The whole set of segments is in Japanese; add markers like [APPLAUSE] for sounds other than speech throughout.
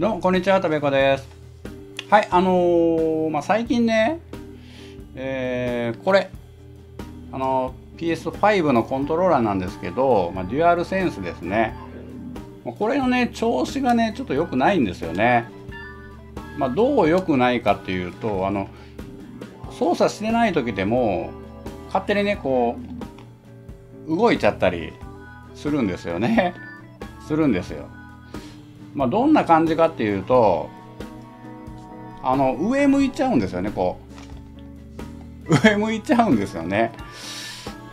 どうもこんにちは、たべこです。はい、あのー、まあ、最近ね、えー、これ、あのー、PS5 のコントローラーなんですけど、まあ、デュアルセンスですね。これのね、調子がね、ちょっと良くないんですよね。まあ、どう良くないかっていうと、あの、操作してない時でも、勝手にね、こう、動いちゃったりするんですよね。するんですよ。まあ、どんな感じかっていうとあの上向いちゃうんですよねこう上向いちゃうんですよね。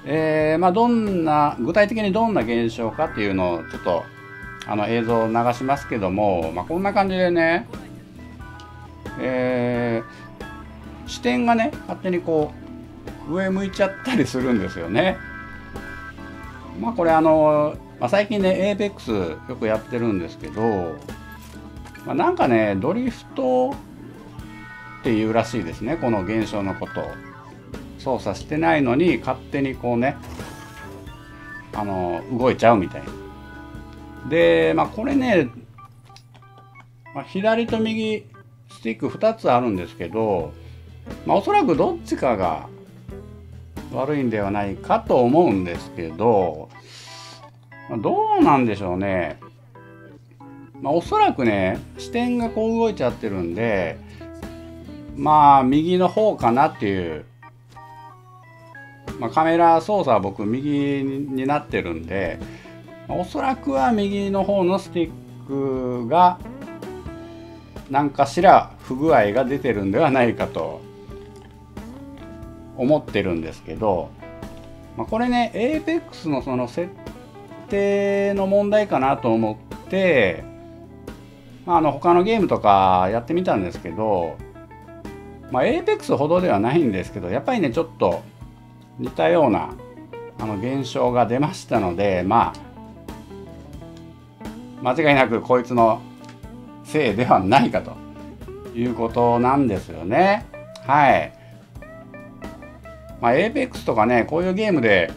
えー、まあ、どんな具体的にどんな現象かっていうのをちょっとあの映像を流しますけども、まあ、こんな感じでね、えー、視点がね勝手にこう上向いちゃったりするんですよね。まあこれあのまあ、最近ね APEX よくやってるんですけど、まあ、なんかねドリフトっていうらしいですねこの現象のことを。操作してないのに勝手にこうねあの動いちゃうみたいな。でまあこれね、まあ、左と右スティック2つあるんですけど、まあ、おそらくどっちかが悪いんではないかと思うんですけどどうなんでしょうね。まあ、おそらくね、視点がこう動いちゃってるんで、まあ、右の方かなっていう。まあ、カメラ操作は僕右になってるんで、おそらくは右の方のスティックが何かしら不具合が出てるんではないかと思ってるんですけど、まあ、これね APEX のその設定の問題かなと思って、まあ、あの他のゲームとかやってみたんですけど、まあ、APEX ほどではないんですけどやっぱりねちょっと似たようなあの現象が出ましたのでまあ間違いなくこいつのせいではないかということなんですよね。はい。まあ、APEX とかねこういうゲームで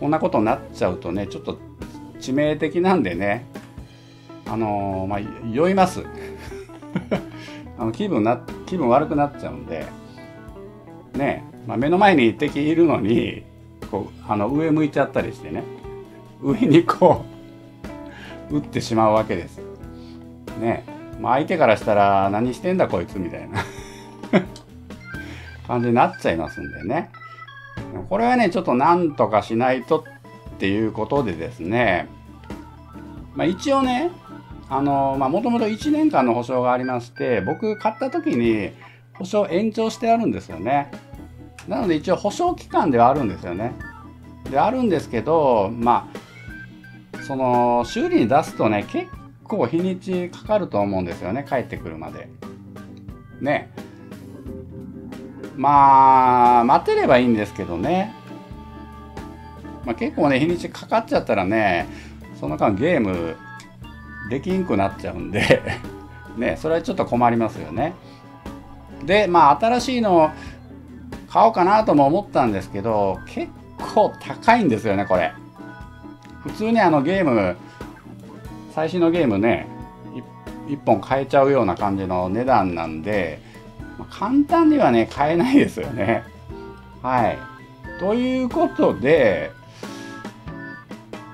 こんなことになっちゃうとねちょっと致命的なんでねあのー、まあ酔います。[LAUGHS] あの気分な気分悪くなっちゃうんでね、まあ、目の前に敵いるのにこうあの上向いちゃったりしてね上にこう [LAUGHS] 打ってしまうわけです。ねまあ相手からしたら何してんだこいつみたいな [LAUGHS] 感じになっちゃいますんでね。これはねちょっとなんとかしないとっていうことでですね、まあ、一応ねあのまあもともと1年間の保証がありまして僕買った時に保証延長してあるんですよね。なので一応保証期間ではあるんですよね。であるんですけどまあその修理に出すとね結構日にちかかると思うんですよね帰ってくるまで。ね。まあ、待てればいいんですけどね。まあ、結構ね、日にちかかっちゃったらね、その間ゲームできんくなっちゃうんで [LAUGHS] ね、それはちょっと困りますよね。で、まあ、新しいの買おうかなとも思ったんですけど、結構高いんですよね、これ。普通にあのゲーム、最新のゲームね、1本買えちゃうような感じの値段なんで、まあ、簡単にはね、買えないですよね。はい。ということで、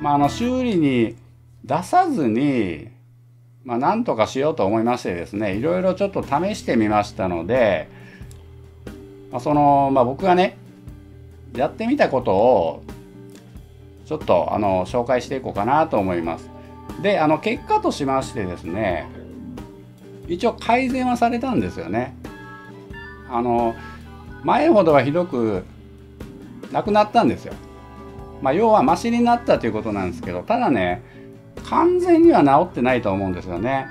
まあ、あの修理に出さずに、まあ、なんとかしようと思いましてですね、いろいろちょっと試してみましたので、まあ、その、まあ、僕がね、やってみたことを、ちょっとあの紹介していこうかなと思います。で、あの結果としましてですね、一応改善はされたんですよね。あの前ほどはひどくなくなったんですよ。まあ、要はマシになったということなんですけどただね完全には治ってないと思うんですよね。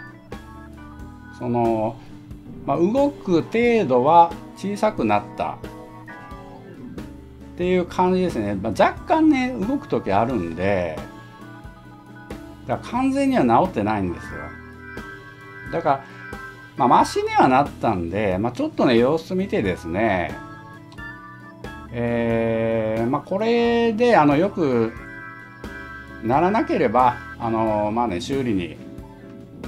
その、まあ、動く程度は小さくなったっていう感じですね、まあ、若干ね動く時あるんでだから完全には治ってないんですよ。だからまあ、マシにはなったんで、まあ、ちょっとね、様子見てですね、えー、まあ、これで、あの、よくならなければ、あの、まあね、修理に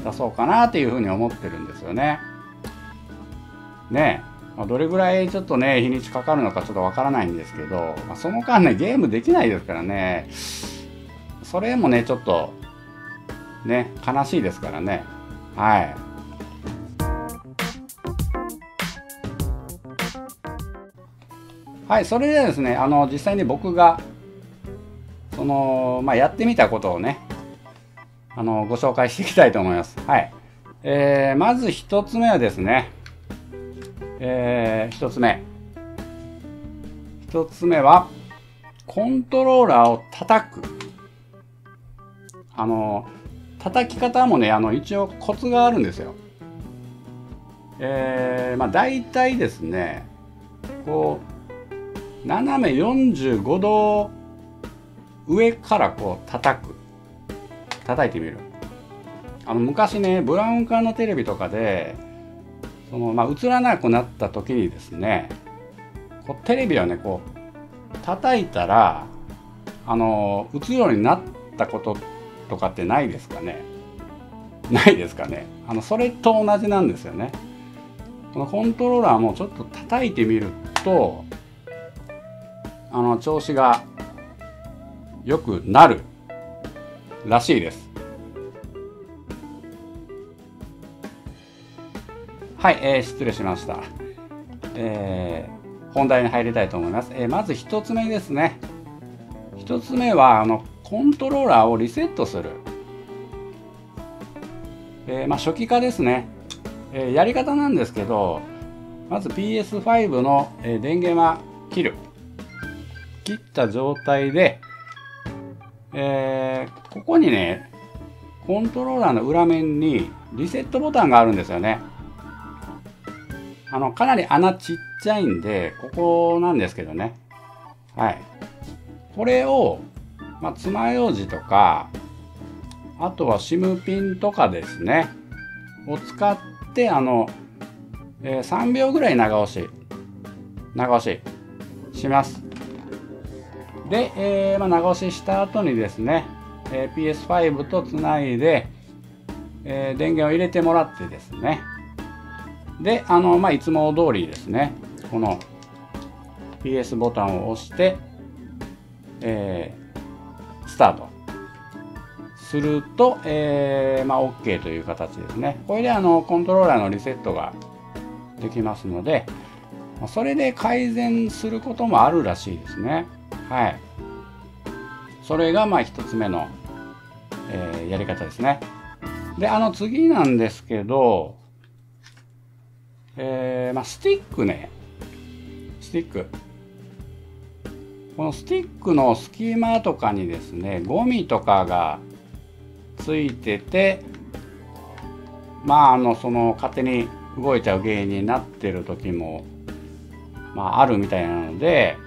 出そうかなっていうふうに思ってるんですよね。ねまあ、どれぐらいちょっとね日にちかかるのかちょっとわからないんですけど、まあ、その間ねゲームできないですからね。それもねちょっとね悲しいですからね。はい。はいそれではですねあの実際に僕がそのまあやってみたことをねあのご紹介していきたいと思います。はい。えー、まず一つ目はですねえー、一つ目。一つ目はコントローラーを叩く。あの叩き方もねあの一応コツがあるんですよ。えー、まあ大体ですねこう斜め45度上からこう叩く。叩いてみる。あの昔ねブラウン管のテレビとかでその、まあ、映らなくなった時にですねこうテレビをねこう叩いたらあの映るようになったこととかってないですかね。ないですかね。あのそれと同じなんですよね。このコントローラーもちょっと叩いてみるとあの調子が良くなるらしいです。はい、えー、失礼しました、えー、本題に入りたいと思います、えー、まず1つ目ですね。1つ目はあのコントローラーをリセットする、えー、まあ、初期化ですね、えー、やり方なんですけどまず PS5 の、え電源は切る。切った状態で、えー、ここにねコントローラーの裏面にリセットボタンがあるんですよね。あのかなり穴ちっちゃいんでここなんですけどね。はい。これをまあ、爪楊枝とかあとはシムピンとかですね。を使ってあの、えー、3秒ぐらい長押し。長押しします。で、えー、まあ、長押しした後にですね、えー、PS5 とつないで、え電源を入れてもらってですねであの、まあ、いつも通りですねこの PS ボタンを押して、えスタートすると、えー、まあ、OK という形ですね。これであのコントローラーのリセットができますので、それで改善することもあるらしいですね。はい。それがまあ一つ目の、えー、やり方ですね。で、あの次なんですけど、えー、まあ、スティックね、スティック。このスティックの隙間とかにですねゴミとかがついててまああのその勝手に動いちゃう原因になってる時も、まあ、あるみたいなので、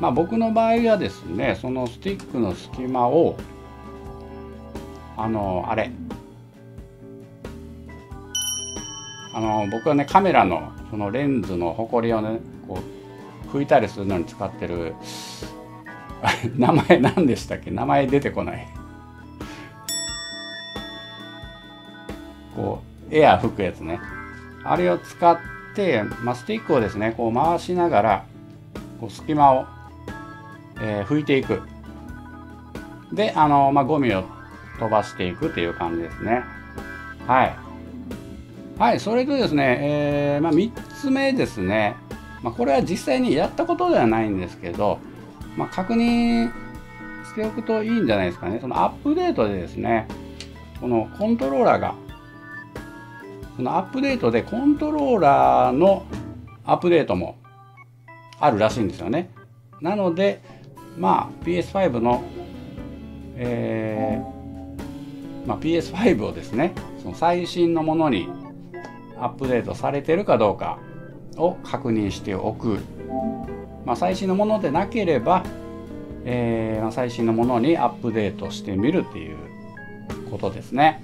まあ、僕の場合はですねそのスティックの隙間をあのあれ。あの僕はねカメラのそのレンズのほこりをねこう拭いたりするのに使ってる名前何でしたっけ？名前出てこない。こうエア吹くやつね。あれを使って、まあ、スティックをですねこう回しながらこう隙間を、えー、拭いていくであの、まあ、ゴミを飛ばしていくっていう感じですねはいはいそれとですね、えーまあ、3つ目ですねまあ、これは実際にやったことではないんですけど、まあ、確認しておくといいんじゃないですかね。そのアップデートでですね、このコントローラーが、そのアップデートでコントローラーのアップデートもあるらしいんですよね。なので、まあ、PS5 の、えーまあ、PS5 をですね、その最新のものにアップデートされてるかどうかを確認しておく、まあ、最新のものでなければ、えー、最新のものにアップデートしてみるっていうことですね。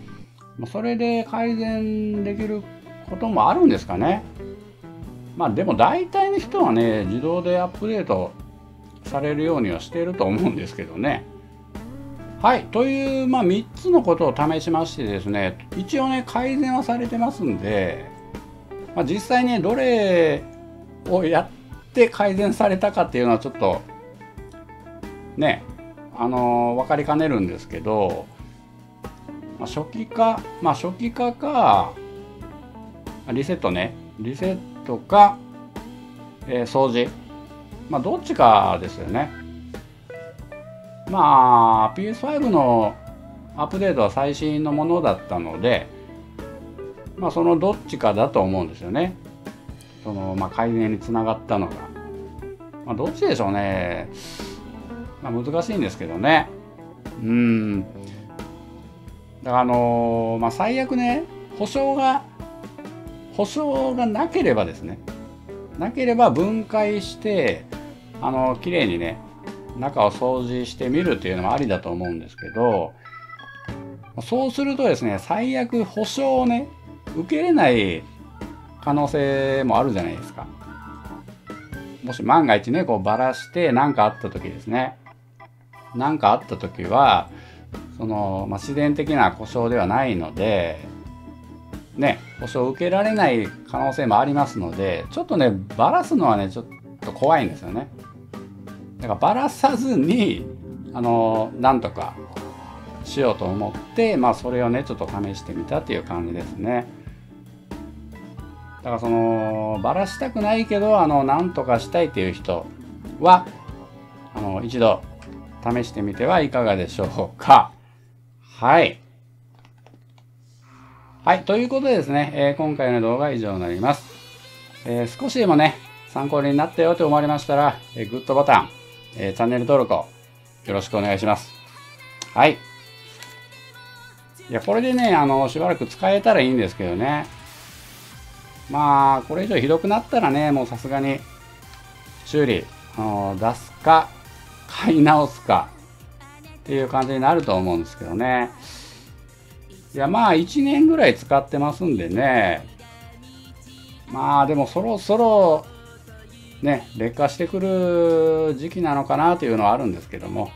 それで改善できることもあるんですかね。まあでも大体の人はね自動でアップデートされるようにはしていると思うんですけどね。はいという、まあ、3つのことを試しましてですね一応ね改善はされてますんで、まあ、実際ねどれをやって改善されたかっていうのはちょっとねあのー、分かりかねるんですけど、まあ、初期化まあ初期化かリセットねリセットか、えー、掃除まあどっちかですよね。まあ PS5 のアップデートは最新のものだったのでまあそのどっちかだと思うんですよね。そのまあ改善につながったのが。まあどっちでしょうね。まあ難しいんですけどね。うん。だからあのー、まあ最悪ね保証が保証がなければですね。なければ分解してあの綺麗にね中を掃除してみるっていうのもありだと思うんですけどそうするとですね最悪保証をね受けれない可能性もあるじゃないですか。もし万が一ねこうばらして何かあった時ですね。何かあった時はその、まあ、自然的な故障ではないのでね保証を受けられない可能性もありますのでちょっとねばらすのはねちょっと怖いんですよね。だからばらさずにあのなんとかしようと思ってまあそれをねちょっと試してみたっていう感じですね。だからそのばらしたくないけどあのなんとかしたいっていう人はあの一度試してみてはいかがでしょうか。はい。はいということでですね、えー、今回の動画は以上になります、えー、少しでもね参考になったよと思われましたら、え、グッドボタンえー、チャンネル登録をよろしくお願いします。はい。いや、これでね、あの、しばらく使えたらいいんですけどね。まあ、これ以上ひどくなったらね、もうさすがに修理、あの出すか、買い直すかっていう感じになると思うんですけどね。いや、まあ、1年ぐらい使ってますんでね。まあ、でもそろそろね劣化してくる時期なのかなというのはあるんですけども。